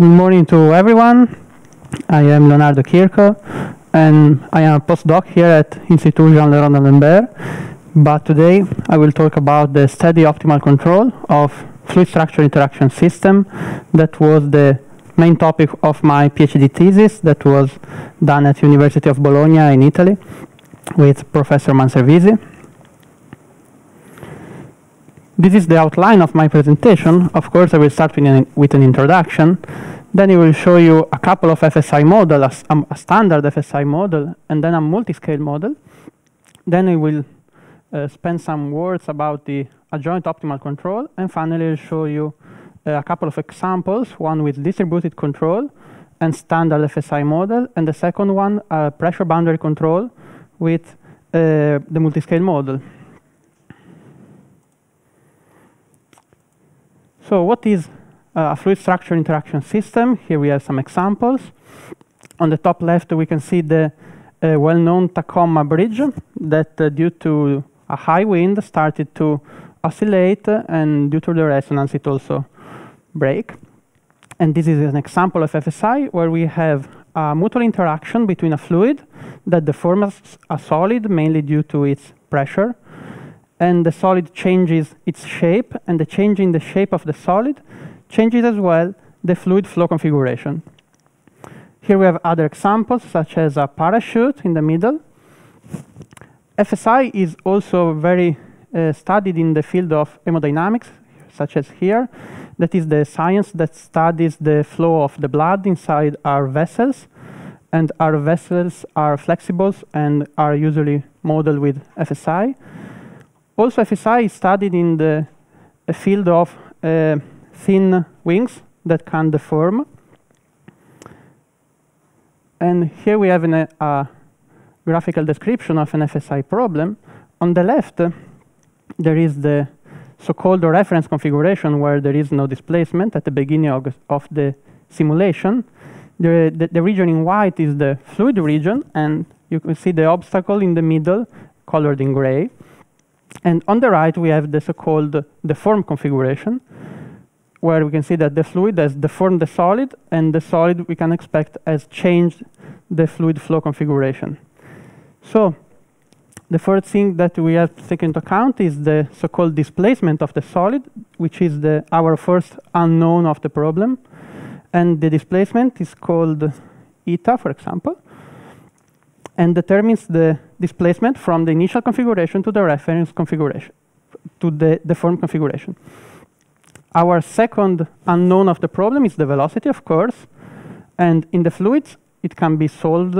Good morning to everyone. I am Leonardo Chirco, and I am a postdoc here at Institut Jean Le Rond d'Alembert. But today I will talk about the steady optimal control of fluid structure interaction system. That was the main topic of my PhD thesis that was done at University of Bologna in Italy with Professor Manservisi. This is the outline of my presentation. Of course, I will start with an, with an introduction. Then I will show you a couple of FSI models, a, a standard FSI model, and then a multi-scale model. Then I will uh, spend some words about the adjoint optimal control, and finally I'll show you uh, a couple of examples, one with distributed control and standard FSI model, and the second one, uh, pressure boundary control with uh, the multi-scale model. So what is uh, a fluid structure interaction system? Here we have some examples. On the top left, we can see the uh, well-known Tacoma bridge that, uh, due to a high wind, started to oscillate, and due to the resonance, it also break. And this is an example of FSI where we have a mutual interaction between a fluid that deforms a solid, mainly due to its pressure, and the solid changes its shape, and the change in the shape of the solid changes as well the fluid flow configuration. Here we have other examples, such as a parachute in the middle. FSI is also very uh, studied in the field of hemodynamics, such as here. That is the science that studies the flow of the blood inside our vessels. And our vessels are flexible and are usually modeled with FSI. Also, FSI is studied in the field of uh, thin wings that can deform. And here we have an, uh, a graphical description of an FSI problem. On the left, uh, there is the so-called reference configuration where there is no displacement at the beginning of, of the simulation. The, the, the, region in white is the fluid region, and you can see the obstacle in the middle, colored in gray. And on the right, we have the so-called deform configuration, where we can see that the fluid has deformed the solid, and the solid we can expect has changed the fluid flow configuration. So the first thing that we have to take into account is the so-called displacement of the solid, which is the, our first unknown of the problem. And the displacement is called eta, for example and determines the displacement from the initial configuration to the reference configuration, to the deform configuration. Our second unknown of the problem is the velocity, of course. And in the fluids, it can be solved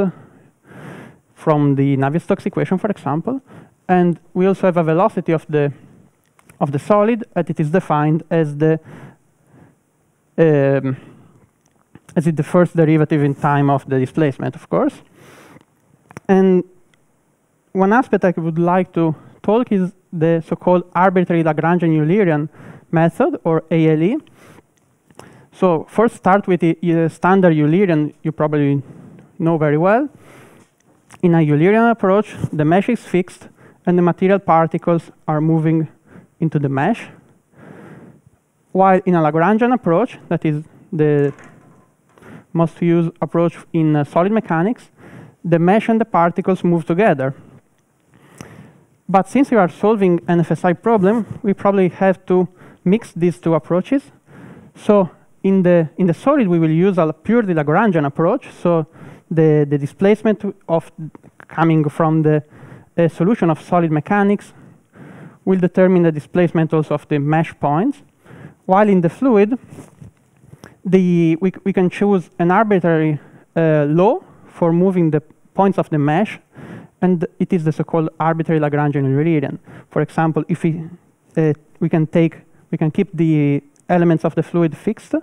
from the Navier-Stokes equation, for example. And we also have a velocity of the of the solid, and it is defined as the um, as it the first derivative in time of the displacement, of course. And one aspect I would like to talk is the so-called arbitrary Lagrangian Eulerian method, or ALE. So first start with the uh, standard Eulerian you probably know very well. In a Eulerian approach, the mesh is fixed and the material particles are moving into the mesh. While in a Lagrangian approach, that is the most used approach in uh, solid mechanics, the mesh and the particles move together. But since we are solving an FSI problem, we probably have to mix these two approaches. So in the, in the solid, we will use a purely Lagrangian approach. So the, the displacement of coming from the uh, solution of solid mechanics will determine the displacement also of the mesh points. While in the fluid, the, we, we can choose an arbitrary uh, law for moving the points of the mesh, and it is the so-called arbitrary Lagrangian Eulerian. For example, if we, uh, we can take, we can keep the elements of the fluid fixed,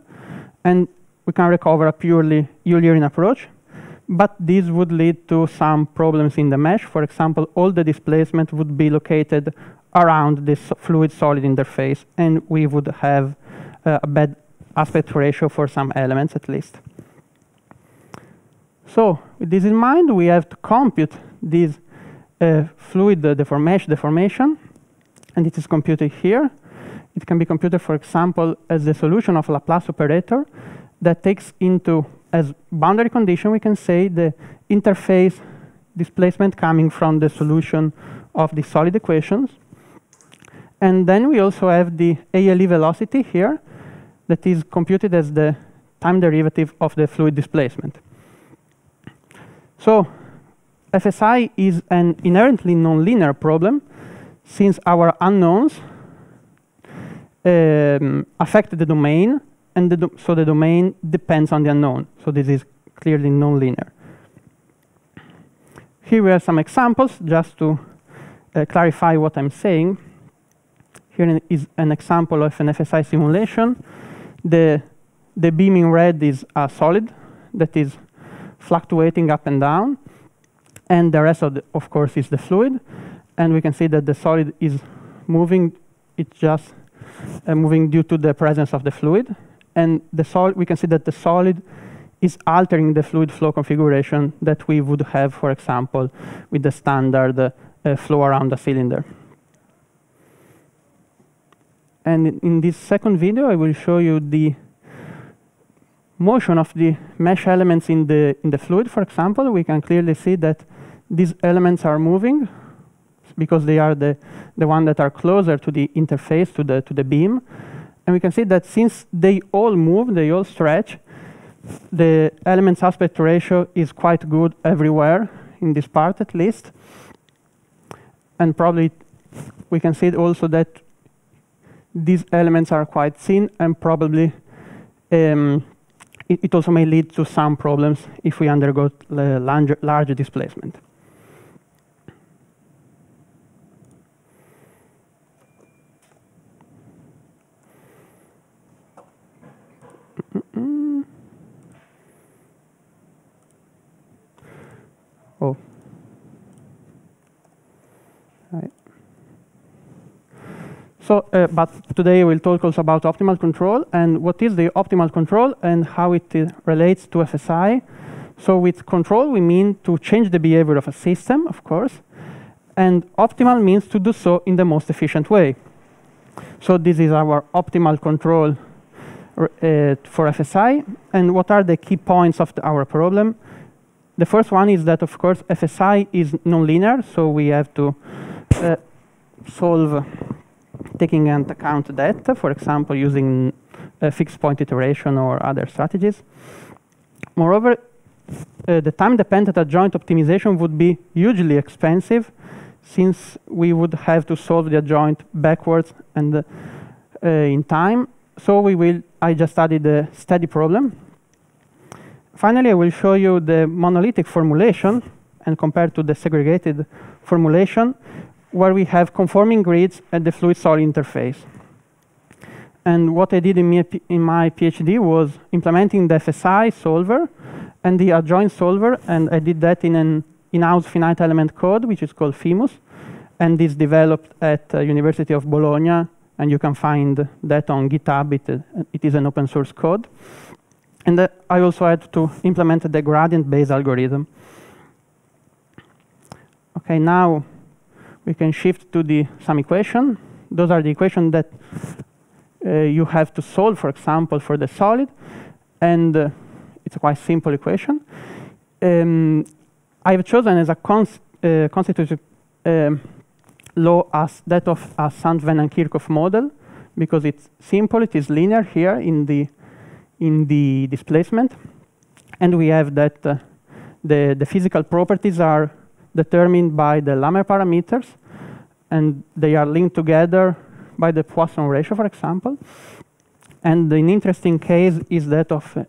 and we can recover a purely Eulerian approach, but this would lead to some problems in the mesh. For example, all the displacement would be located around this fluid-solid interface, and we would have uh, a bad aspect ratio for some elements at least. So with this in mind, we have to compute this uh, fluid deformation, deformation, and it is computed here. It can be computed, for example, as the solution of Laplace operator that takes into, as boundary condition, we can say the interface displacement coming from the solution of the solid equations. And then we also have the ALE velocity here that is computed as the time derivative of the fluid displacement. So FSI is an inherently nonlinear problem since our unknowns um, affect the domain, and the do so the domain depends on the unknown. So this is clearly nonlinear. Here we have some examples just to uh, clarify what I'm saying. Here is an example of an FSI simulation. The, the beam in red is a solid that is fluctuating up and down. And the rest, of, the, of course, is the fluid. And we can see that the solid is moving. It's just uh, moving due to the presence of the fluid. And the solid, we can see that the solid is altering the fluid flow configuration that we would have, for example, with the standard uh, flow around the cylinder. And in this second video, I will show you the motion of the mesh elements in the, in the fluid, for example. We can clearly see that these elements are moving because they are the, the ones that are closer to the interface, to the, to the beam. And we can see that since they all move, they all stretch, the elements aspect ratio is quite good everywhere, in this part at least. And probably we can see also that these elements are quite thin and probably um, it, it, also may lead to some problems if we undergo larger, larger displacement. Oh. So, uh, but today we'll talk also about optimal control and what is the optimal control and how it uh, relates to FSI. So with control, we mean to change the behavior of a system, of course, and optimal means to do so in the most efficient way. So this is our optimal control uh, for FSI. And what are the key points of our problem? The first one is that, of course, FSI is nonlinear, so we have to uh, solve taking into account that, for example, using a fixed point iteration or other strategies. Moreover, uh, the time-dependent adjoint optimization would be hugely expensive since we would have to solve the adjoint backwards and uh, in time. So we will, I just studied the steady problem. Finally, I will show you the monolithic formulation and compare to the segregated formulation where we have conforming grids at the fluid-solid interface. And what I did in my, in my PhD was implementing the FSI solver and the adjoint solver, and I did that in an in-house finite element code, which is called FEMuS, and is developed at uh, University of Bologna, and you can find that on GitHub. It, uh, it is an open source code. And uh, I also had to implement the gradient-based algorithm. Okay, now we can shift to the some equation. Those are the equations that uh, you have to solve, for example, for the solid. And uh, it's a quite simple equation. Um, I have chosen as a uh, constitutive um, law as that of a Saint Venant Kirchhoff model because it's simple, it is linear here in the in the displacement. And we have that uh, the, the physical properties are determined by the Lamé parameters, and they are linked together by the Poisson ratio, for example. And an interesting case is that of uh,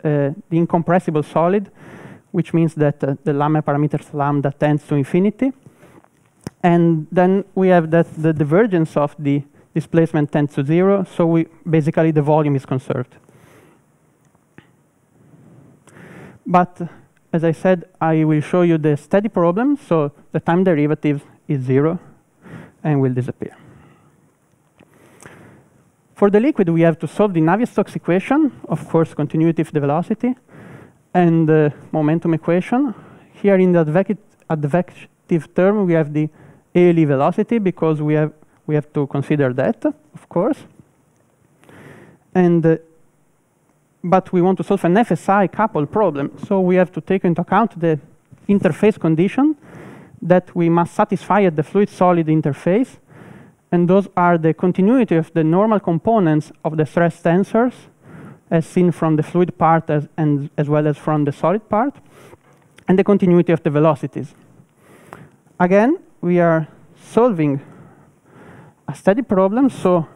the incompressible solid, which means that uh, the Lamé parameters lambda tends to infinity. And then we have that the divergence of the displacement tends to zero, so we basically the volume is conserved. But as I said, I will show you the steady problem. So the time derivative is zero and will disappear. For the liquid, we have to solve the Navier-Stokes equation, of course, continuity of the velocity, and the momentum equation. Here in the advective term, we have the ALE velocity because we have, we have to consider that, of course. And uh, but we want to solve an FSI couple problem. So we have to take into account the interface condition that we must satisfy at the fluid-solid interface. And those are the continuity of the normal components of the stress tensors, as seen from the fluid part as, and as well as from the solid part, and the continuity of the velocities. Again, we are solving a steady problem, so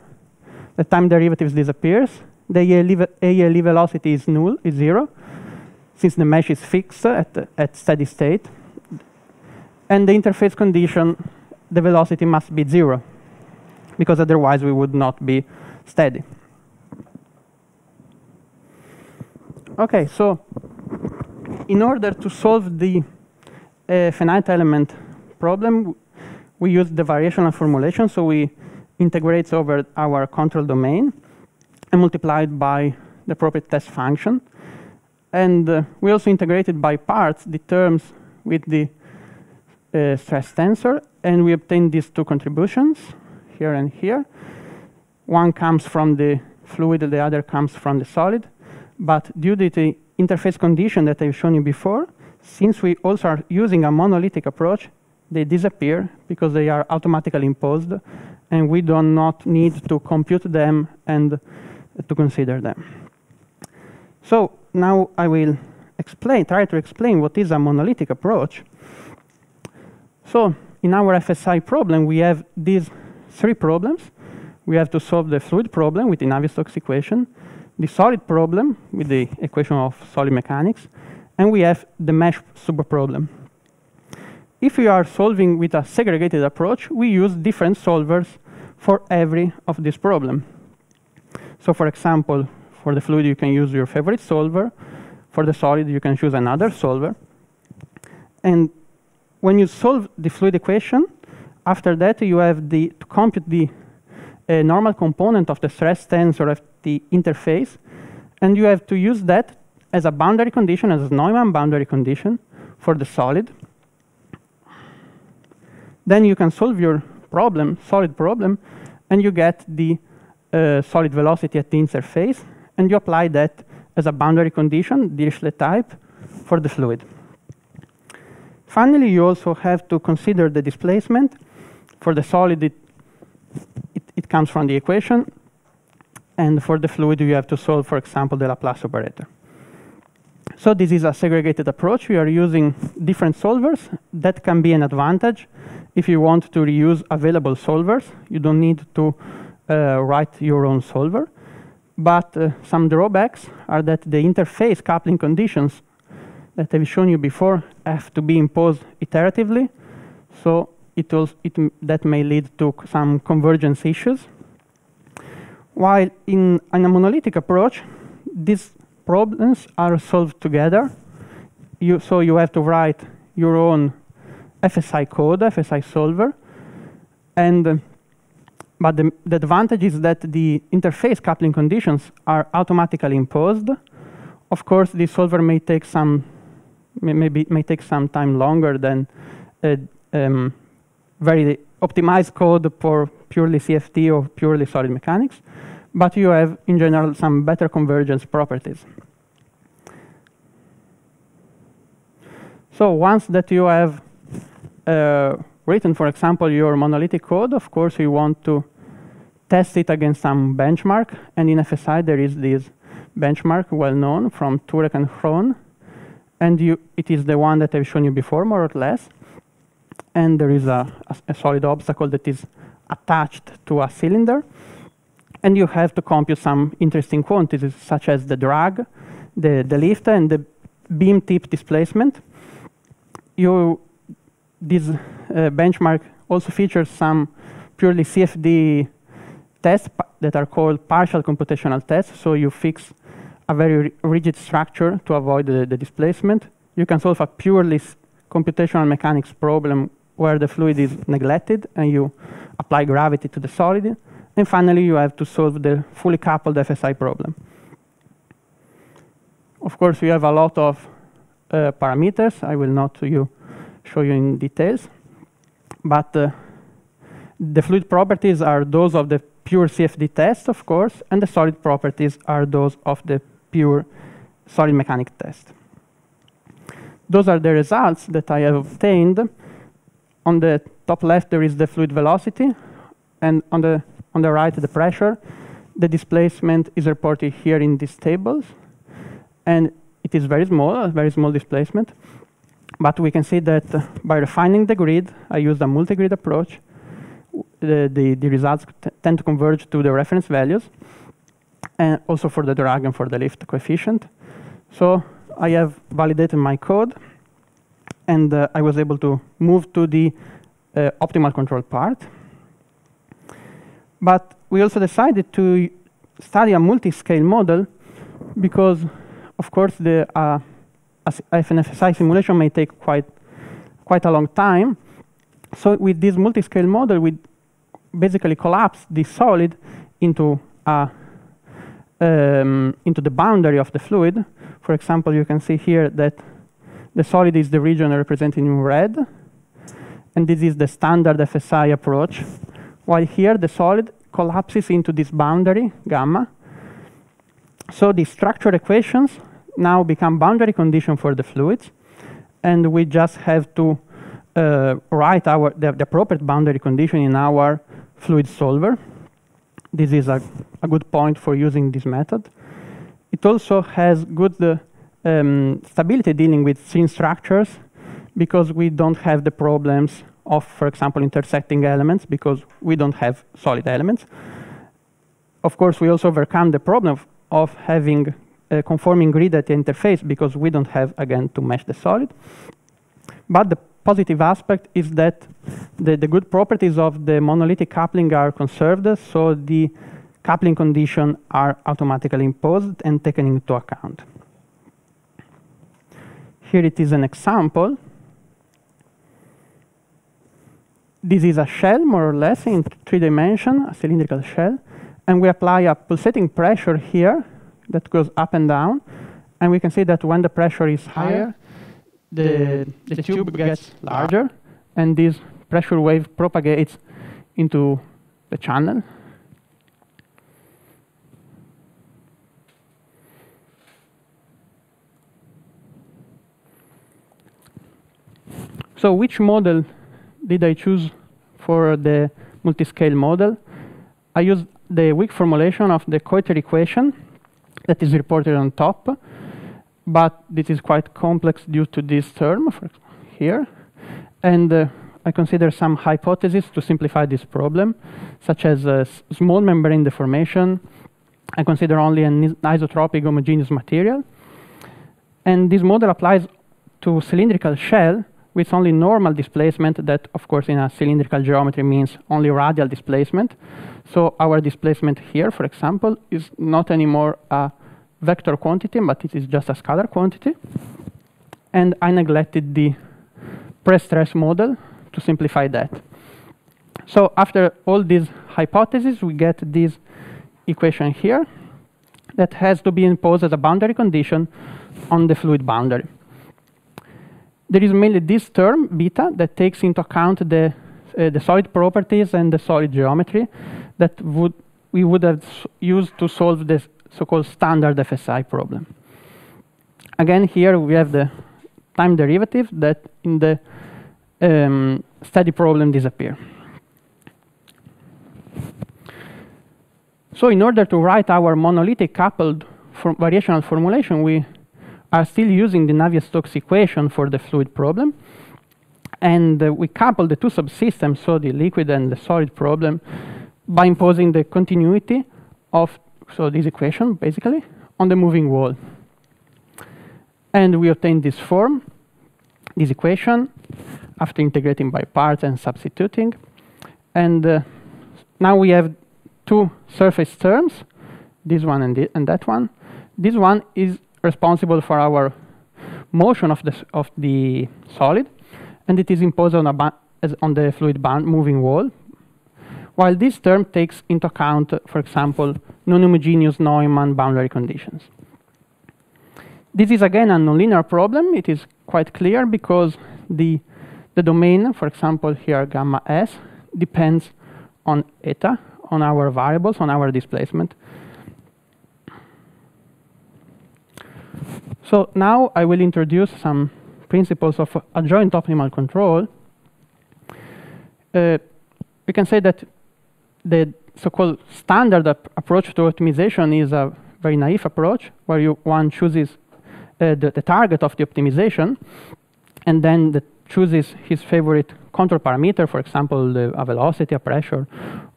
the time derivatives disappears. The ALE, velocity is null, is zero, since the mesh is fixed at, at steady state. And the interface condition, the velocity must be zero, because otherwise we would not be steady. OK, so in order to solve the uh, finite element problem, we use the variational formulation. So we integrate over our control domain and multiply it by the property test function. And uh, we also integrated by parts the terms with the uh, stress tensor. And we obtain these two contributions, here and here. One comes from the fluid, the other comes from the solid. But due to the interface condition that I've shown you before, since we also are using a monolithic approach, they disappear because they are automatically imposed, and we do not need to compute them and to consider them. So now I will explain, try to explain what is a monolithic approach. So in our FSI problem, we have these three problems. We have to solve the fluid problem with the Navier-Stokes equation, the solid problem with the equation of solid mechanics, and we have the mesh superproblem. If we are solving with a segregated approach, we use different solvers for every of this problem. So for example, for the fluid, you can use your favorite solver. For the solid, you can choose another solver. And when you solve the fluid equation, after that, you have the, to compute the uh, normal component of the stress tensor of the interface. And you have to use that as a boundary condition, as a Neumann boundary condition for the solid. Then you can solve your problem, solid problem, and you get the uh, solid velocity at the interface, and you apply that as a boundary condition, Dirichlet type, for the fluid. Finally, you also have to consider the displacement. For the solid, it, it, it comes from the equation. And for the fluid, you have to solve, for example, the Laplace operator. So this is a segregated approach. We are using different solvers. That can be an advantage if you want to reuse available solvers, you don't need to write your own solver. But uh, some drawbacks are that the interface coupling conditions that I've shown you before have to be imposed iteratively. So it also, it, that may lead to some convergence issues. While in, in a monolithic approach, these problems are solved together. You, so you have to write your own FSI code, FSI solver. And, uh, but the, the advantage is that the interface coupling conditions are automatically imposed. Of course, the solver may take some, may, maybe may take some time longer than a um, very optimized code for purely CFD or purely solid mechanics. But you have, in general, some better convergence properties. So once that you have uh, written, for example, your monolithic code, of course, you want to test it against some benchmark. And in FSI, there is this benchmark well known from Turek and Hron. And you, it is the one that I've shown you before, more or less. And there is a, a, a solid obstacle that is attached to a cylinder. And you have to compute some interesting quantities, such as the drag, the, the lift, and the beam tip displacement. You this uh, benchmark also features some purely CFD tests that are called partial computational tests. So you fix a very rigid structure to avoid the, the displacement. You can solve a purely computational mechanics problem where the fluid is neglected and you apply gravity to the solid. And finally, you have to solve the fully coupled FSI problem. Of course, you have a lot of uh, parameters. I will not you show you in details. But uh, the fluid properties are those of the pure CFD test, of course, and the solid properties are those of the pure solid mechanic test. Those are the results that I have obtained. On the top left, there is the fluid velocity, and on the, on the right, the pressure. The displacement is reported here in these tables, and it is very small, a very small displacement. But we can see that by refining the grid, I used a multi-grid approach, the, the, the results tend to converge to the reference values, and also for the drag and for the lift coefficient. So I have validated my code, and uh, I was able to move to the uh, optimal control part. But we also decided to study a multi-scale model because, of course, the uh, FNFSI simulation may take quite, quite a long time. So with this multi-scale model, we basically collapse the solid into a um, into the boundary of the fluid. For example, you can see here that the solid is the region represented in red, and this is the standard FSI approach, while here the solid collapses into this boundary, gamma. So the structure equations now become boundary condition for the fluids, and we just have to uh, write our the, the appropriate boundary condition in our fluid solver. This is a, a good point for using this method. It also has good uh, um, stability dealing with thin structures because we don't have the problems of, for example, intersecting elements because we don't have solid elements. Of course, we also overcome the problem of, of having a conforming grid at the interface because we don't have, again, to mesh the solid. But the positive aspect is that the, the good properties of the monolithic coupling are conserved, so the coupling conditions are automatically imposed and taken into account. Here it is an example. This is a shell, more or less, in three dimension, a cylindrical shell. And we apply a pulsating pressure here that goes up and down. And we can see that when the pressure is higher, the, the tube gets larger, and this pressure wave propagates into the channel. So which model did I choose for the multi-scale model? I used the weak formulation of the Koiter equation that is reported on top but this is quite complex due to this term here. And uh, I consider some hypotheses to simplify this problem, such as a small membrane deformation. I consider only an isotropic homogeneous material. And this model applies to cylindrical shell with only normal displacement that, of course, in a cylindrical geometry means only radial displacement. So our displacement here, for example, is not anymore a vector quantity, but it is just a scalar quantity. And I neglected the pre-stress model to simplify that. So after all these hypotheses, we get this equation here that has to be imposed as a boundary condition on the fluid boundary. There is mainly this term, beta, that takes into account the, uh, the solid properties and the solid geometry that would we would have used to solve this so-called standard FSI problem. Again, here we have the time derivative that in the um, steady problem disappear. So in order to write our monolithic coupled variational formulation, we are still using the Navier-Stokes equation for the fluid problem. And uh, we couple the two subsystems, so the liquid and the solid problem, by imposing the continuity of so this equation, basically, on the moving wall. And we obtain this form, this equation, after integrating by parts and substituting. And uh, now we have two surface terms, this one and, and that one. This one is responsible for our motion of the, of the solid, and it is imposed on, on the fluid bound moving wall while this term takes into account, for example, non-homogeneous Neumann boundary conditions. This is again a nonlinear problem. It is quite clear because the, the domain, for example, here gamma s, depends on eta, on our variables, on our displacement. So now I will introduce some principles of adjoint optimal control. Uh, we can say that the so-called standard ap approach to optimization is a very naive approach where you, one chooses uh, the, the, target of the optimization and then the, chooses his favorite control parameter, for example, the, a velocity, a pressure,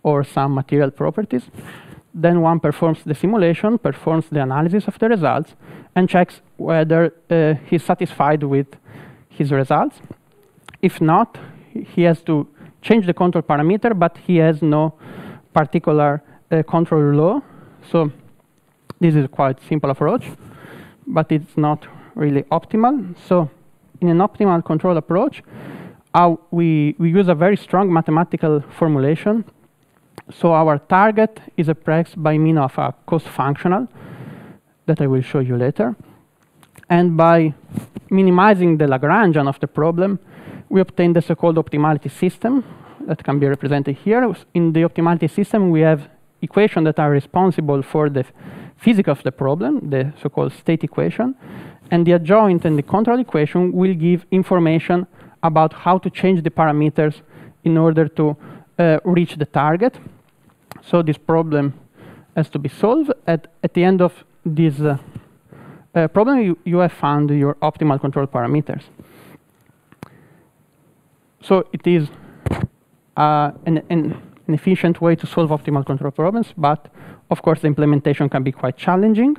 or some material properties. Then one performs the simulation, performs the analysis of the results, and checks whether uh, he's satisfied with his results. If not, he has to change the control parameter, but he has no particular uh, control law. So this is quite simple approach, but it's not really optimal. So in an optimal control approach, we, we use a very strong mathematical formulation. So our target is expressed by mean of a cost functional that I will show you later. And by minimizing the Lagrangian of the problem, we obtain the so-called optimality system that can be represented here. In the optimality system, we have equations that are responsible for the physics of the problem, the so-called state equation. And the adjoint and the control equation will give information about how to change the parameters in order to uh, reach the target. So this problem has to be solved. At, at the end of this uh, uh, problem, you, you have found your optimal control parameters. So it is Uh, an, an, an, efficient way to solve optimal control problems, but of course the implementation can be quite challenging.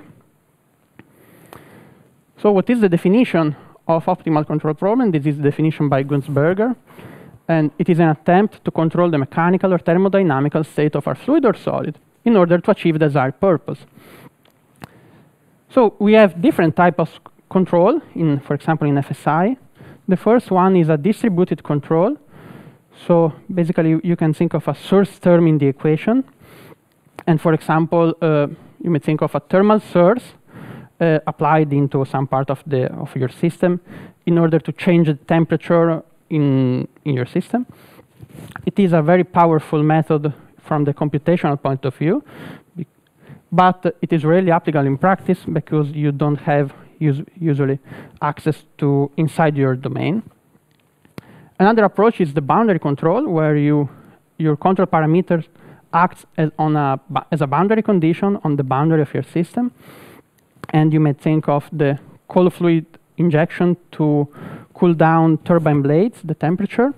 So what is the definition of optimal control problem? This is the definition by Gunzburger. And it is an attempt to control the mechanical or thermodynamical state of our fluid or solid in order to achieve the desired purpose. So we have different types of control, in, for example, in FSI. The first one is a distributed control. So basically, you can think of a source term in the equation. And for example, uh, you may think of a thermal source uh, applied into some part of, the, of your system in order to change the temperature in, in your system. It is a very powerful method from the computational point of view, but it is really applicable in practice because you don't have us usually access to inside your domain. Another approach is the boundary control, where you your control parameters acts as, on a, as a boundary condition on the boundary of your system. And you may think of the cold fluid injection to cool down turbine blades, the temperature.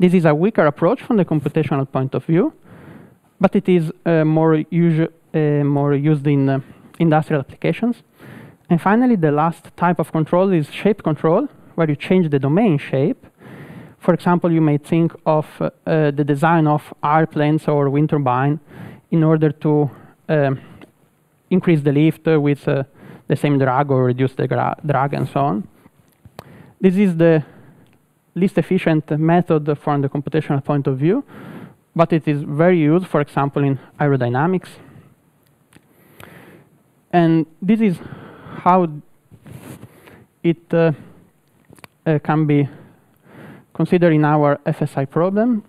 This is a weaker approach from the computational point of view, but it is uh, more, uh, more used in uh, industrial applications. And finally, the last type of control is shape control, where you change the domain shape. For example, you may think of uh, the design of airplanes or wind turbine in order to um, increase the lift with uh, the same drag or reduce the drag and so on. This is the least efficient method from the computational point of view, but it is very used, for example, in aerodynamics. And this is how it uh, uh, can be considered in our FSI problem.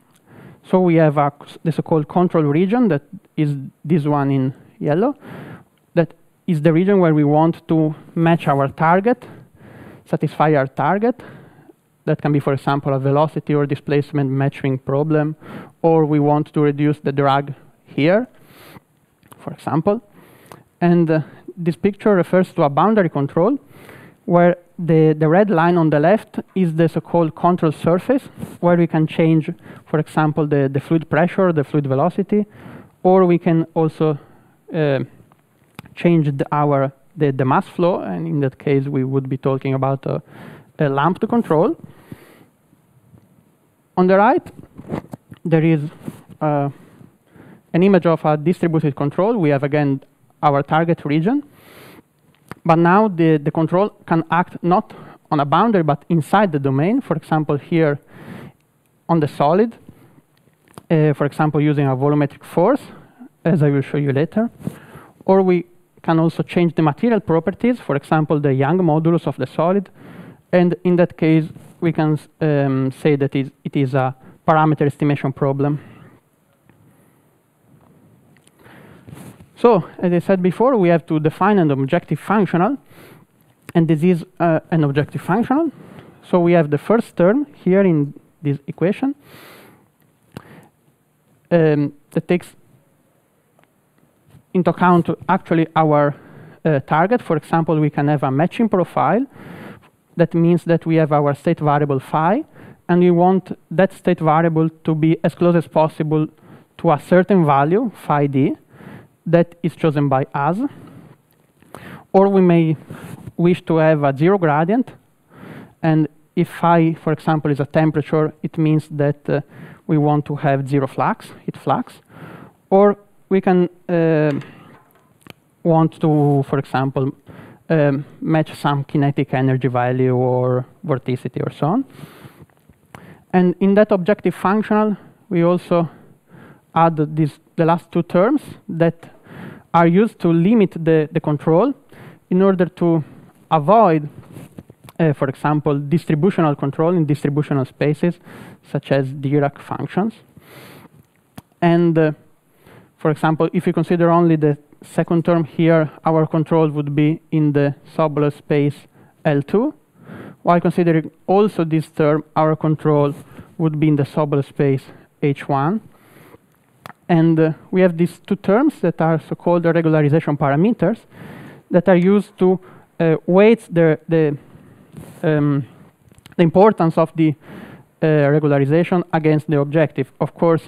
So we have a, the so-called control region that is this one in yellow That is the region where we want to match our target, satisfy our target. That can be, for example, a velocity or displacement matching problem, or we want to reduce the drag here, for example. And uh, this picture refers to a boundary control, where the, the red line on the left is the so-called control surface, where we can change, for example, the, the fluid pressure, the fluid velocity, or we can also uh, changed our the, the mass flow, and in that case, we would be talking about a, a lamp to control. On the right, there is uh, an image of a distributed control. We have, again, our target region. But now the, the control can act not on a boundary, but inside the domain. For example, here on the solid, uh, for example, using a volumetric force, as I will show you later. Or we can also change the material properties, for example, the Young modulus of the solid. And in that case, we can um, say that it is a parameter estimation problem. So, as I said before, we have to define an objective functional. and this is uh, an objective functional. So we have the first term here in this equation um, that takes into account actually our uh, target. For example, we can have a matching profile. That means that we have our state variable phi, and we want that state variable to be as close as possible to a certain value, phi d, that is chosen by us. Or we may wish to have a zero gradient, and if phi, for example, is a temperature, it means that uh, we want to have zero flux, heat flux. Or we can uh, want to, for example, um, match some kinetic energy value or vorticity or so on. And in that objective functional, we also add this, the last two terms that are used to limit the, the control in order to avoid, uh, for example, distributional control in distributional spaces, such as Dirac functions. And uh, for example, if you consider only the second term here, our control would be in the Sobolev space L2, while considering also this term, our control would be in the Sobolev space H1. And uh, we have these two terms that are so-called the regularization parameters that are used to uh, weight the, the, um, the importance of the uh, regularization against the objective. Of course,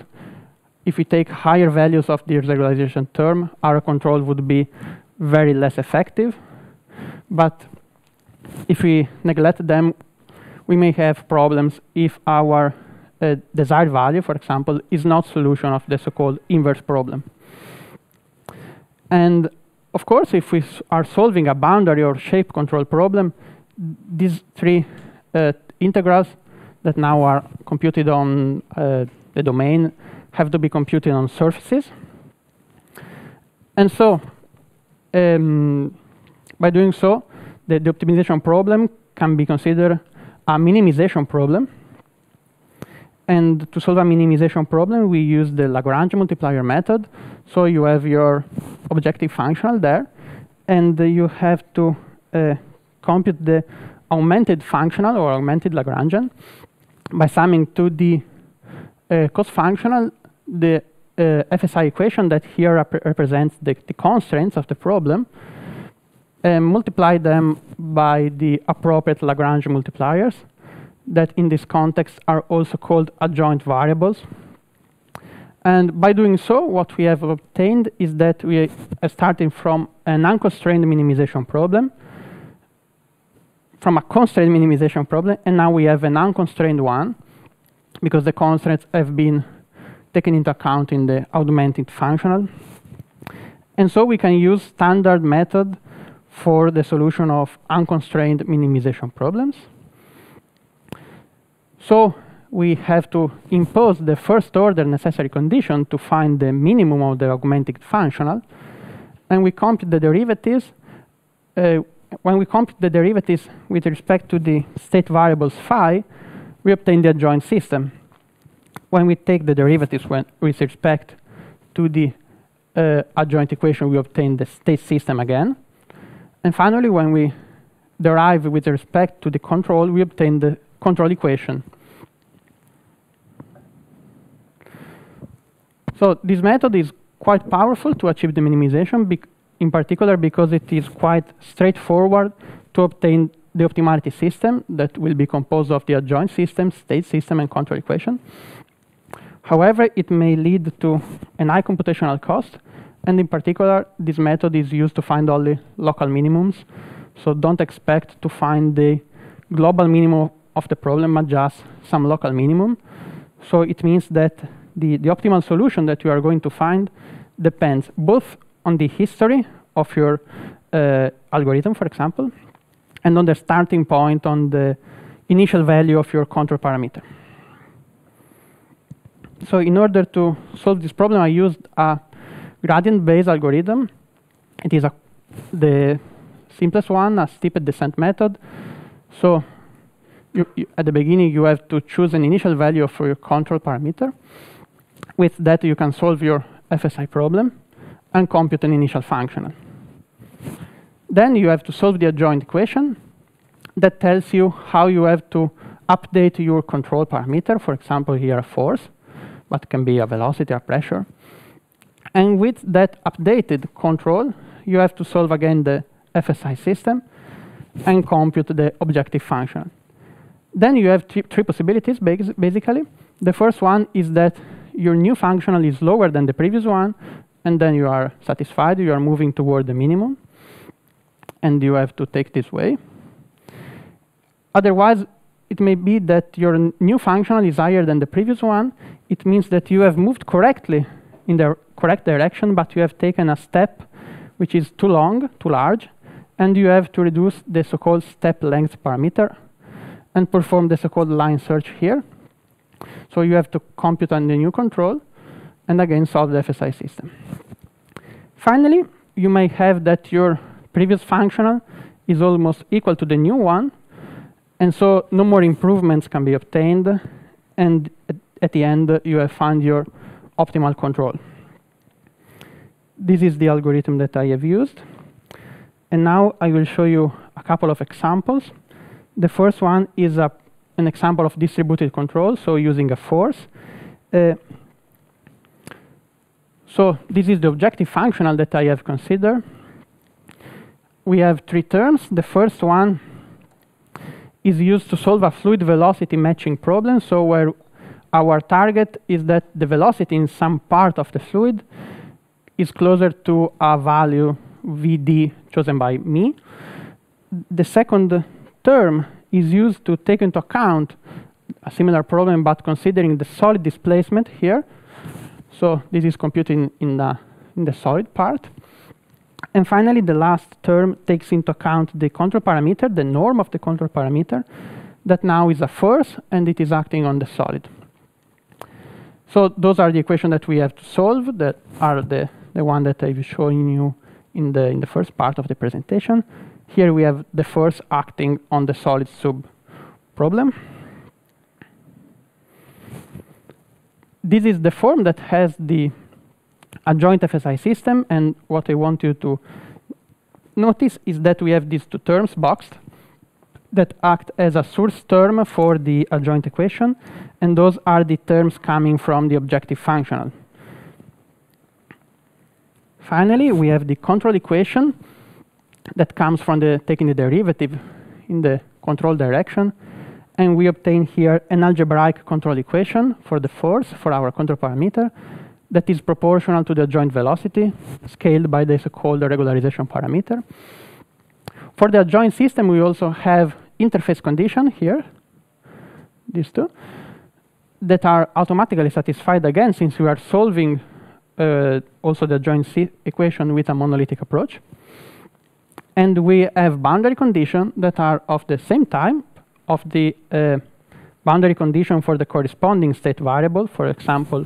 if we take higher values of the regularization term, our control would be very less effective. But if we neglect them, we may have problems if our uh, desired value, for example, is not solution of the so-called inverse problem. And of course, if we are solving a boundary or shape control problem, these three uh, integrals that now are computed on uh, the domain have to be computed on surfaces. And so, um, by doing so, the, the optimization problem can be considered a minimization problem. And to solve a minimization problem, we use the Lagrange multiplier method. So you have your objective functional there, and uh, you have to uh, compute the augmented functional or augmented Lagrangian by summing to the uh, cost functional the uh, FSI equation that here rep represents the, the, constraints of the problem and multiply them by the appropriate Lagrange multipliers that in this context are also called adjoint variables. And by doing so, what we have obtained is that we are starting from an unconstrained minimization problem, from a constrained minimization problem, and now we have an unconstrained one, because the constraints have been taken into account in the augmented functional. And so we can use standard method for the solution of unconstrained minimization problems. So we have to impose the first order necessary condition to find the minimum of the augmented functional. And we compute the derivatives. Uh, when we compute the derivatives with respect to the state variables phi, we obtain the adjoint system when we take the derivatives when, with respect to the uh, adjoint equation, we obtain the state system again. And finally, when we derive with respect to the control, we obtain the control equation. So this method is quite powerful to achieve the minimization, in particular because it is quite straightforward to obtain the optimality system that will be composed of the adjoint system, state system, and control equation. However, it may lead to an high computational cost, and in particular, this method is used to find only local minimums. So don't expect to find the global minimum of the problem, but just some local minimum. So it means that the, the optimal solution that you are going to find depends both on the history of your uh, algorithm, for example, and on the starting point on the initial value of your control parameter so in order to solve this problem, I used a gradient-based algorithm. It is a, the simplest one, a steep descent method. So you, you, at the beginning, you have to choose an initial value for your control parameter. With that, you can solve your FSI problem and compute an initial functional. Then you have to solve the adjoint equation that tells you how you have to update your control parameter, for example, here a force, but can be a velocity or pressure. And with that updated control, you have to solve again the FSI system and compute the objective function. Then you have three possibilities, basically. The first one is that your new functional is lower than the previous one, and then you are satisfied, you are moving toward the minimum, and you have to take this way. Otherwise, it may be that your new functional is higher than the previous one. It means that you have moved correctly in the correct direction, but you have taken a step which is too long, too large, and you have to reduce the so-called step length parameter and perform the so-called line search here. So you have to compute on the new control and again solve the FSI system. Finally, you may have that your previous functional is almost equal to the new one, and so no more improvements can be obtained, and at, the end you have found your optimal control. This is the algorithm that I have used. And now I will show you a couple of examples. The first one is a, an example of distributed control, so using a force. Uh, so this is the objective functional that I have considered. We have three terms. The first one is used to solve a fluid velocity matching problem, so where our target is that the velocity in some part of the fluid is closer to a value VD chosen by me. The second term is used to take into account a similar problem, but considering the solid displacement here. So this is computing in the, in the solid part. And finally, the last term takes into account the control parameter, the norm of the control parameter, that now is a force, and it is acting on the solid. So those are the equations that we have to solve, that are the, the one that I've shown you in the, in the first part of the presentation. Here we have the force acting on the solid sub problem. This is the form that has the adjoint FSI system, and what I want you to notice is that we have these two terms boxed that act as a source term for the adjoint equation, and those are the terms coming from the objective functional. Finally, we have the control equation that comes from the taking the derivative in the control direction. And we obtain here an algebraic control equation for the force for our control parameter that is proportional to the adjoint velocity scaled by the so-called regularization parameter. For the adjoint system, we also have interface condition here, these two, that are automatically satisfied again since we are solving uh, also the adjoint equation with a monolithic approach. And we have boundary conditions that are of the same type of the uh, boundary condition for the corresponding state variable. For example,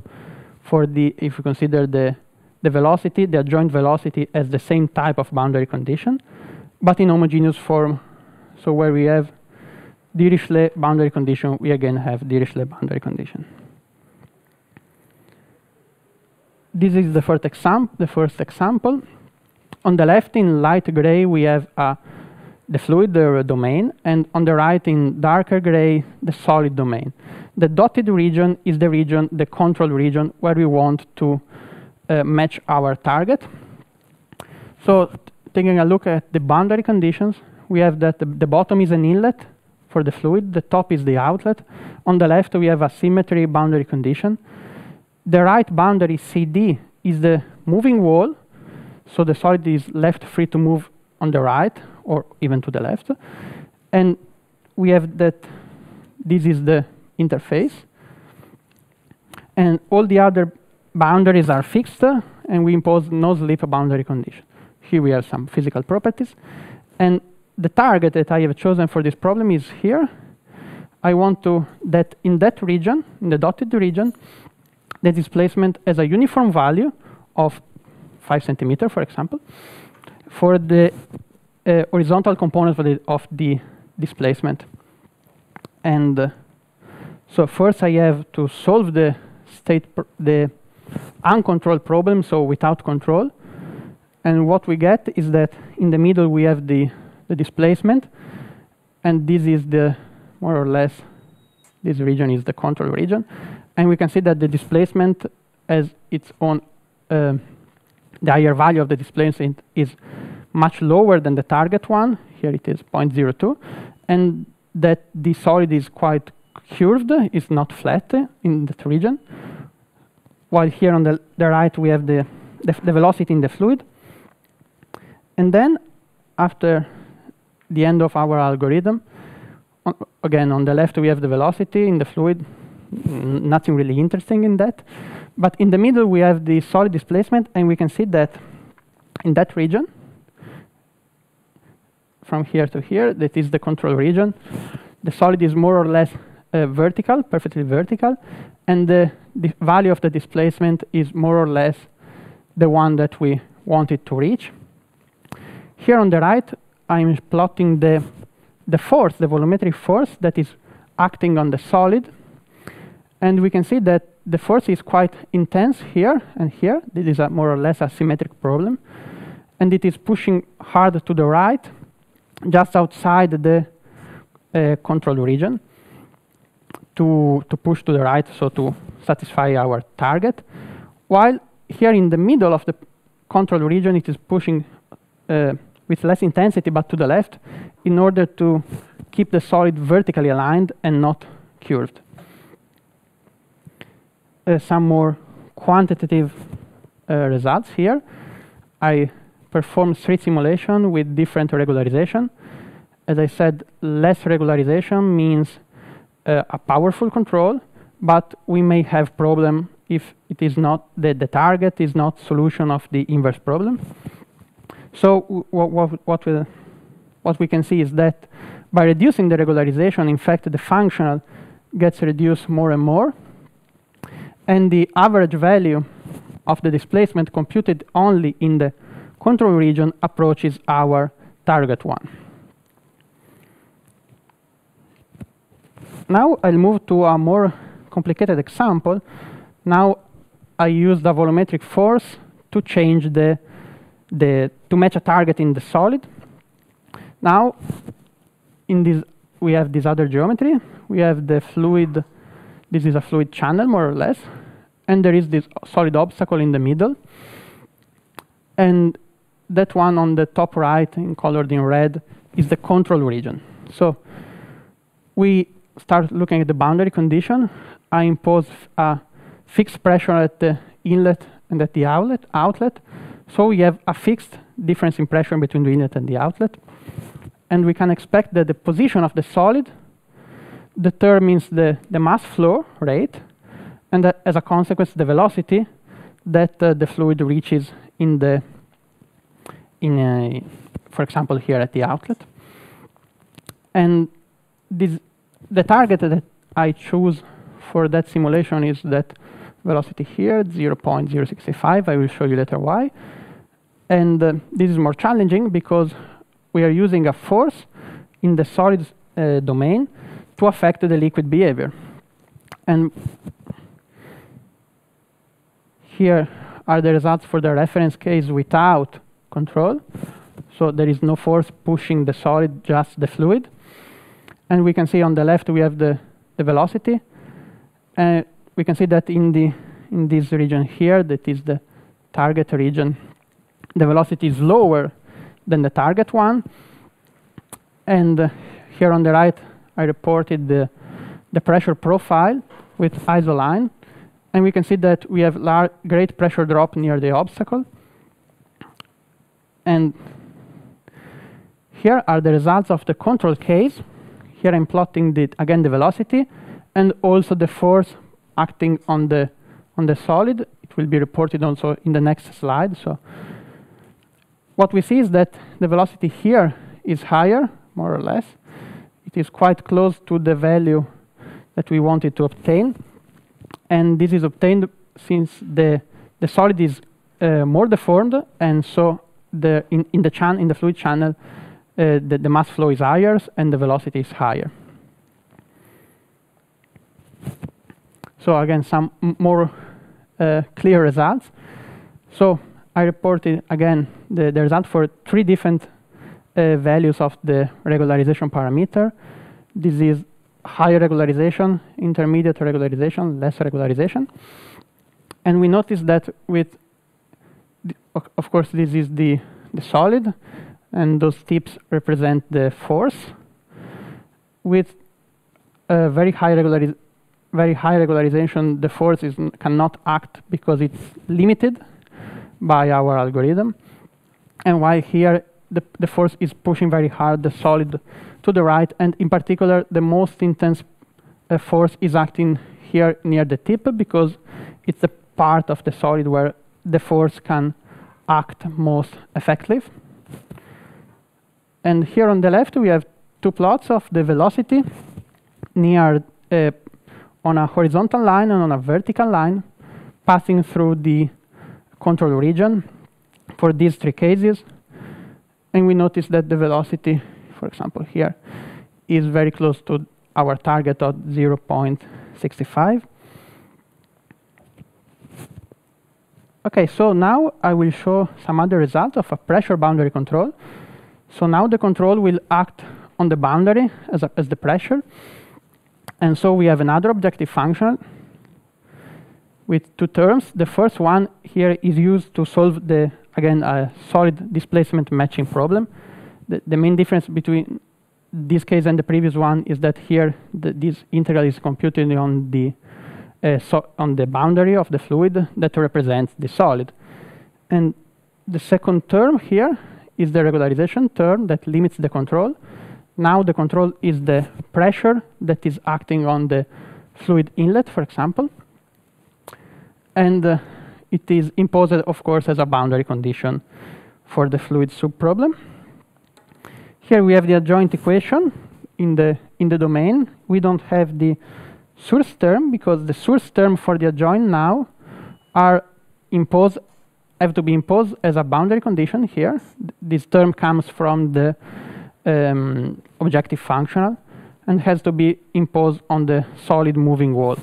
for the if you consider the the velocity, the adjoint velocity as the same type of boundary condition, but in homogeneous form. So where we have Dirichlet boundary condition, we again have Dirichlet boundary condition. this is the first, exam the first example. On the left in light gray, we have uh, the fluid the domain, and on the right in darker gray, the solid domain. The dotted region is the region, the control region, where we want to uh, match our target. So taking a look at the boundary conditions, we have that the, the, bottom is an inlet for the fluid, the top is the outlet. On the left, we have a symmetry boundary condition the right boundary CD is the moving wall, so the solid is left free to move on the right or even to the left. And we have that this is the interface. And all the other boundaries are fixed, and we impose no slip boundary condition. Here we have some physical properties. And the target that I have chosen for this problem is here. I want to, that in that region, in the dotted region, the displacement has a uniform value of 5 centimeter, for example, for the uh, horizontal component the, of the displacement. And uh, so first I have to solve the state, the uncontrolled problem, so without control. And what we get is that in the middle we have the, the displacement, and this is the, more or less, this region is the control region. And we can see that the displacement has its own, uh, the higher value of the displacement is much lower than the target one. Here it is 0.02. And that the solid is quite curved, it's not flat in that region. While here on the, the right we have the, the, the velocity in the fluid. And then after the end of our algorithm, on, again, on the left we have the velocity in the fluid, nothing really interesting in that. But in the middle we have the solid displacement, and we can see that in that region, from here to here, that is the control region, the solid is more or less uh, vertical, perfectly vertical, and the, the value of the displacement is more or less the one that we wanted to reach. Here on the right, I'm plotting the, the force, the volumetric force that is acting on the solid. And we can see that the force is quite intense here and here. This is a more or less a symmetric problem. And it is pushing hard to the right, just outside the uh, control region to, to push to the right, so to satisfy our target. While here in the middle of the control region, it is pushing uh, with less intensity, but to the left, in order to keep the solid vertically aligned and not curved. Uh, some more quantitative uh, results here. I performed street simulation with different regularization. As I said, less regularization means uh, a powerful control, but we may have problem if it is not the, the target is not solution of the inverse problem. So what, what, what, we, what we can see is that by reducing the regularization, in fact, the functional gets reduced more and more. And the average value of the displacement computed only in the control region approaches our target one. Now I'll move to a more complicated example. Now I use the volumetric force to change the the, to match a target in the solid. Now, in this, we have this other geometry. We have the fluid, this is a fluid channel, more or less. And there is this solid obstacle in the middle. And that one on the top right, in colored in red, is the control region. So we start looking at the boundary condition. I impose a fixed pressure at the inlet and at the outlet, outlet so we have a fixed difference in pressure between the inlet and the outlet. And we can expect that the position of the solid determines the, the mass flow rate, and that as a consequence, the velocity that uh, the fluid reaches in the, in a, for example, here at the outlet. And this, the target that I choose for that simulation is that velocity here, 0.065. I will show you later why. And uh, this is more challenging because we are using a force in the solid uh, domain to affect the liquid behavior. And here are the results for the reference case without control. So there is no force pushing the solid, just the fluid. And we can see on the left we have the, the velocity. And we can see that in, the, in this region here, that is the target region the velocity is lower than the target one. And uh, here on the right, I reported the, the pressure profile with isoline. And we can see that we have great pressure drop near the obstacle. And here are the results of the control case. Here I'm plotting, the, again, the velocity and also the force acting on the, on the solid. It will be reported also in the next slide. So what we see is that the velocity here is higher, more or less. It is quite close to the value that we wanted to obtain. And this is obtained since the, the solid is uh, more deformed, and so the, in, in, the, chan in the fluid channel, uh, the, the mass flow is higher and the velocity is higher. So again, some more uh, clear results. So I reported again the, the result for three different uh, values of the regularization parameter. This is high regularization, intermediate regularization, less regularization. And we notice that with, the, of course, this is the, the solid, and those tips represent the force. With a very high regulariz very high regularization, the force is, cannot act because it's limited by our algorithm. And while here the, the force is pushing very hard the solid to the right, and in particular, the most intense uh, force is acting here near the tip because it's the part of the solid where the force can act most effective. And here on the left, we have two plots of the velocity near uh, on a horizontal line and on a vertical line passing through the control region for these three cases. And we notice that the velocity, for example, here, is very close to our target of 0.65. OK, so now I will show some other results of a pressure boundary control. So now the control will act on the boundary as, a, as the pressure. And so we have another objective function with two terms. The first one here is used to solve the, again, a solid displacement matching problem. The, the main difference between this case and the previous one is that here the, this integral is computed on the uh, so on the boundary of the fluid that represents the solid. And the second term here is the regularization term that limits the control. Now the control is the pressure that is acting on the fluid inlet, for example. And uh, it is imposed, of course, as a boundary condition for the fluid subproblem. Here we have the adjoint equation in the, in the domain. We don't have the source term because the source term for the adjoint now are imposed have to be imposed as a boundary condition here. This term comes from the um, objective functional and has to be imposed on the solid moving wall.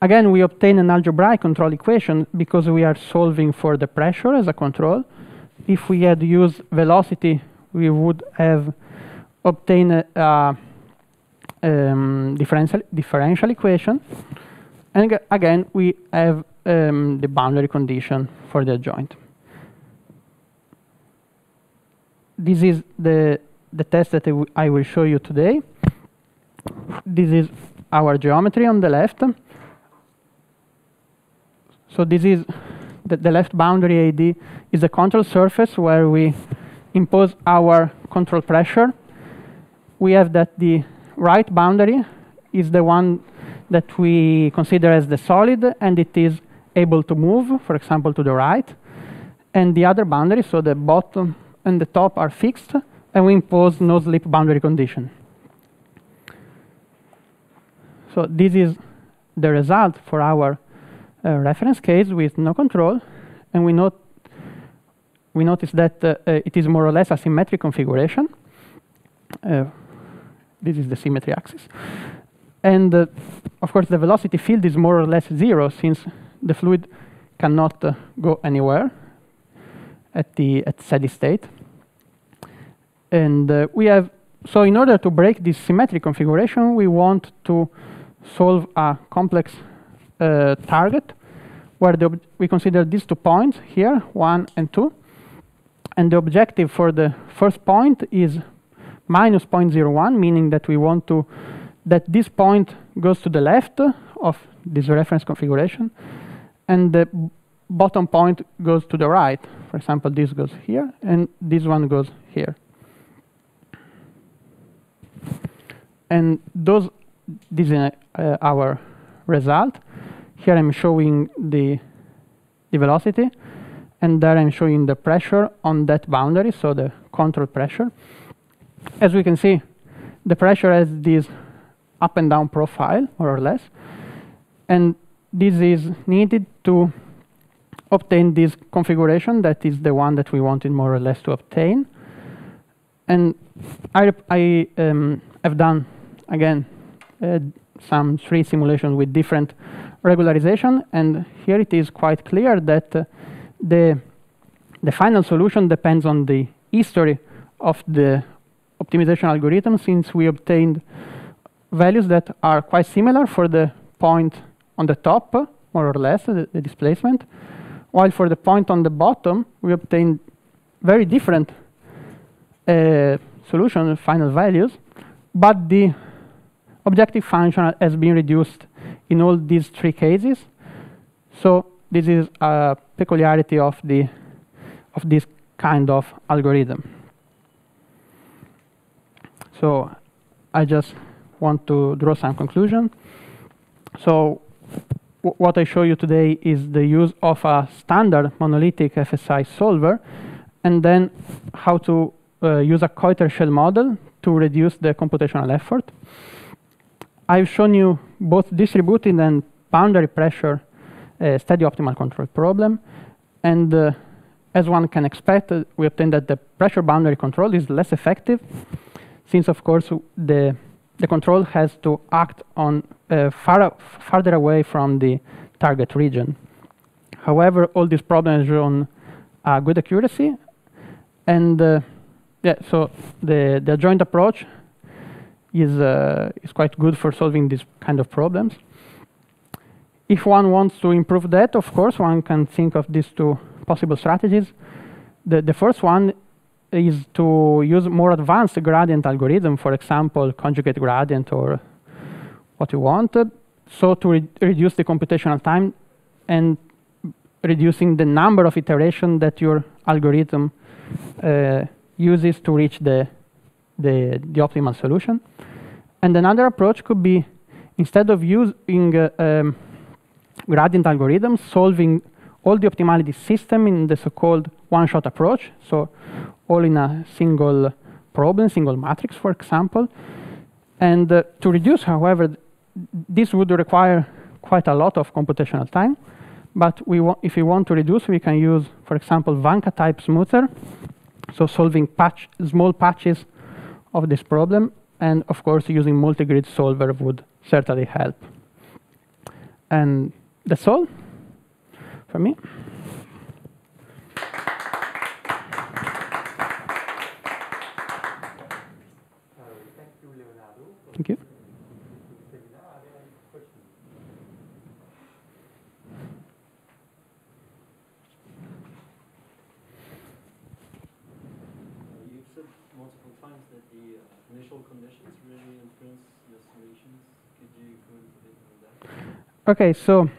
Again, we obtain an algebraic control equation because we are solving for the pressure as a control. If we had used velocity, we would have obtained a, um, differential, differential equation. And again, we have um, the boundary condition for the adjoint. this is the, the test that I will show you today. This is our geometry on the left. So this is the, the left boundary AD is the control surface where we impose our control pressure. We have that the right boundary is the one that we consider as the solid, and it is able to move, for example, to the right. And the other boundary, so the bottom and the top are fixed, and we impose no slip boundary condition. So this is the result for our uh, reference case with no control, and we note we notice that uh, uh, it is more or less a symmetric configuration. Uh, this is the symmetry axis. And uh, of course, the velocity field is more or less zero since the fluid cannot uh, go anywhere at the at steady state. And uh, we have, so in order to break this symmetric configuration, we want to solve a complex uh, target where we consider these two points here, one and two. And the objective for the first point is minus 0.01, meaning that we want to, that this point goes to the left of this reference configuration, and the bottom point goes to the right. For example, this goes here, and this one goes here. And those, this is uh, our result. Here I'm showing the, the velocity, and there I'm showing the pressure on that boundary, so the control pressure. As we can see, the pressure has this up and down profile, more or less, and this is needed to obtain this configuration that is the one that we wanted more or less to obtain. And I, I um, have done, again, uh, some three simulations with different regularization. And here it is quite clear that uh, the, the final solution depends on the history of the optimization algorithm since we obtained values that are quite similar for the point on the top, more or less, the, the displacement, while for the point on the bottom, we obtained very different uh, solution, final values, but the objective function has been reduced in all these three cases. So this is a peculiarity of the of this kind of algorithm. So I just want to draw some conclusion. So what I show you today is the use of a standard monolithic FSI solver, and then how to uh, use a Koiter shell model to reduce the computational effort. I've shown you both distributed and boundary pressure uh, steady optimal control problem, and uh, as one can expect, uh, we obtain that the pressure boundary control is less effective, since of course the the control has to act on uh, far farther away from the target region. However, all these problems shown good accuracy, and uh, yeah, so the the adjoint approach is uh, is quite good for solving these kind of problems. If one wants to improve that, of course, one can think of these two possible strategies. The the first one is to use more advanced gradient algorithm, for example, conjugate gradient or what you want. So to re reduce the computational time and reducing the number of iterations that your algorithm uh, uses to reach the, the, the, optimal solution. And another approach could be, instead of using uh, um, gradient algorithms, solving all the optimality system in the so-called one-shot approach. So all in a single problem, single matrix, for example. And uh, to reduce, however, this would require quite a lot of computational time. But we if we want to reduce, we can use, for example, Vanka type smoother. So solving patch, small patches of this problem. And of course, using multi-grid solver would certainly help. And that's all for me. Thank you. You've said multiple times that the uh, initial conditions really influence the solutions. Could you comment a bit on that? Okay, so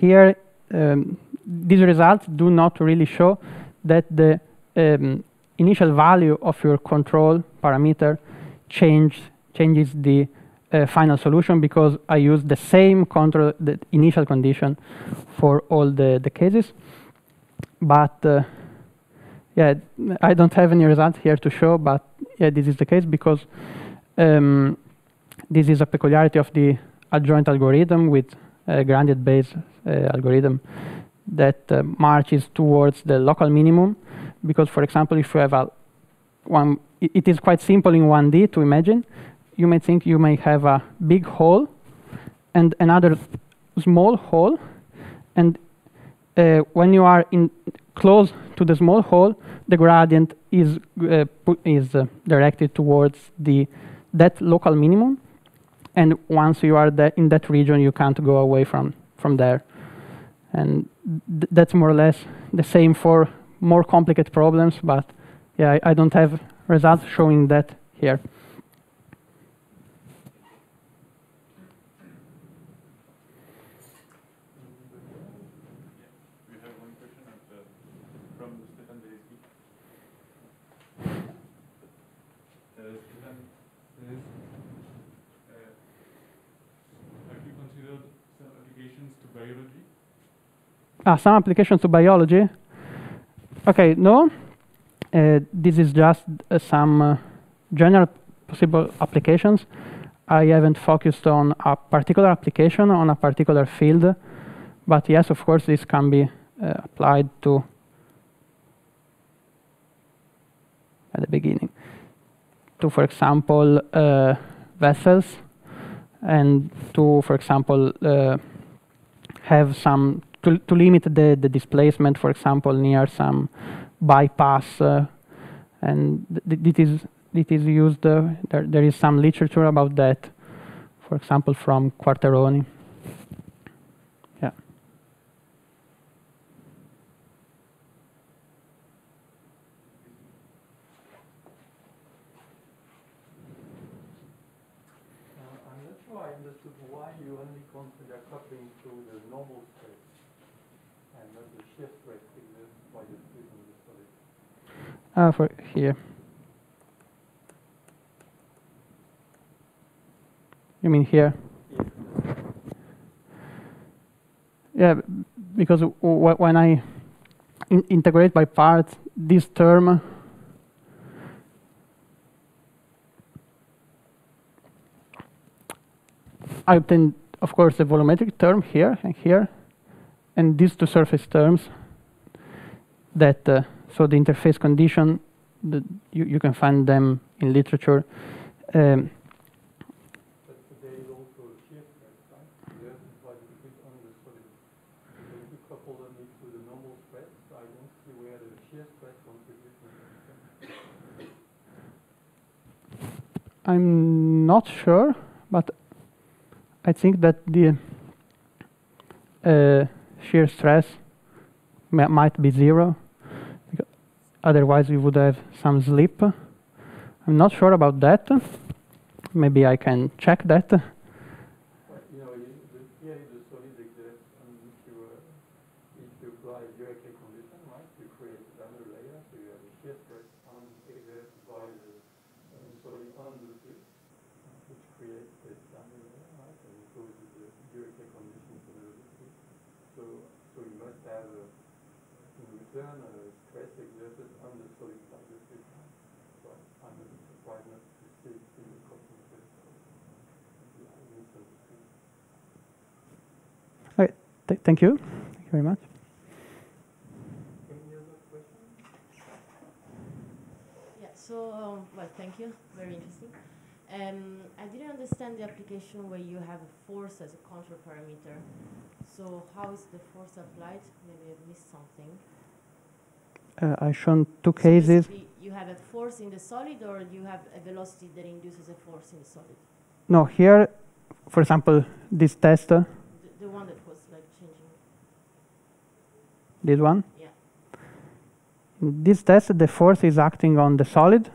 here um, these results do not really show that the um, initial value of your control parameter changed changes the uh, final solution because I use the same control, the initial condition for all the, the cases. But uh, yeah, I don't have any result here to show, but yeah, this is the case because um, this is a peculiarity of the adjoint algorithm with a gradient-based uh, algorithm that uh, marches towards the local minimum. Because, for example, if you have a one, it, it is quite simple in 1D to imagine you may think you may have a big hole and another small hole. And uh, when you are in close to the small hole, the gradient is, uh, is uh, directed towards the, that local minimum. And once you are in that region, you can't go away from, from there. And th that's more or less the same for more complicated problems, but yeah, I, I don't have results showing that here. Ah, some applications to biology. Okay, no. Uh, this is just uh, some uh, general possible applications. I haven't focused on a particular application on a particular field, but yes, of course, this can be uh, applied to at the beginning to, for example, uh, vessels and to, for example, uh, have some to, to limit the, the displacement, for example, near some bypass, uh, and th- th- it is it is used. Uh, there, there is some literature about that, for example, from Quarteroni. Yeah. Uh, I'm not sure I understood why you only consider coupling through the normal stress and not the shear stress exerted by the fluid on the solid. Uh, for here. You mean here? Yeah, because when I in integrate by parts, this term I obtain, of course, the volumetric term here and here, and these two surface terms that, uh, so the interface condition, the, you, you can find them in literature. Um. I'm not sure, but I think that the uh, shear stress might be zero. Otherwise, we would have some slip. I'm not sure about that. Maybe I can check that. But, you know, you, the, here the solid exists, and if you, uh, if you apply a Dirichlet condition, right, you create another layer, so you have a shear stress on exerted by the uh, solid on the fluid, which creates this other layer, right, and it goes with the Dirichlet condition for the fluid. So, so you must have, uh, in return, a stress exerted on the solid side of the fluid. right? So I'm a bit surprised not to see it in the coupling with the solid. Maybe I misunderstood. Th- thank you. Thank you very much. Any other questions? Yeah, so, um, well, thank you, very interesting. Um, I didn't understand the application where you have a force as a control parameter. So how is the force applied? Maybe I missed something. Uh, I've shown two So cases. You have a force in the solid or you have a velocity that induces a force in the solid? No, here, for example, this test, uh, The, the one that was like changing, this one. yeah. This test, the force is acting on the solid.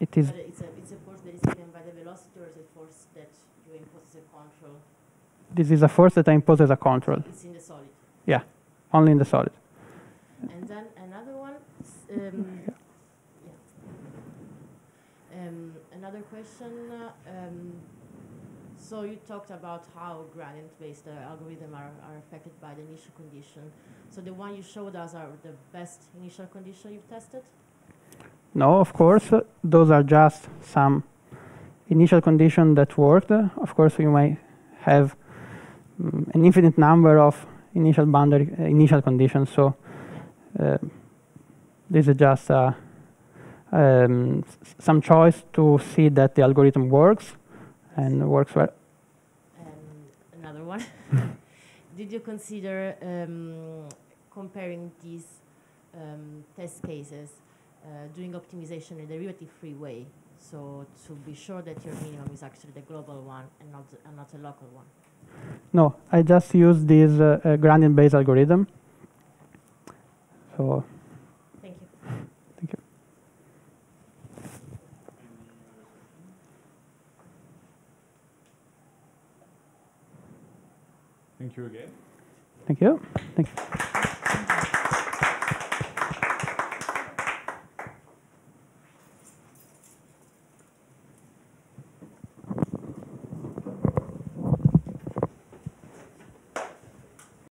It is it's a, it's a force that is given by the velocity or is a force that you impose as a control? this is a force that I impose as a control, It's in the solid. Yeah, only in the solid. And then another one, um, yeah. Um, another question, uh, um, so you talked about how gradient-based uh, algorithms are, are affected by the initial condition. So the one you showed us are the best initial condition you've tested? No, of course, uh, those are just some initial condition that worked. Of course, you may have mm, an infinite number of initial boundary uh, initial conditions. So uh, this is just uh, um, some choice to see that the algorithm works and works well. And another one, did you consider um, comparing these um, test cases, uh, doing optimization in a derivative-free way, so to be sure that your minimum is actually the global one and not and not a local one? No, I just use this uh, uh, gradient-based algorithm. So Thank you again. Thank you. Thank you.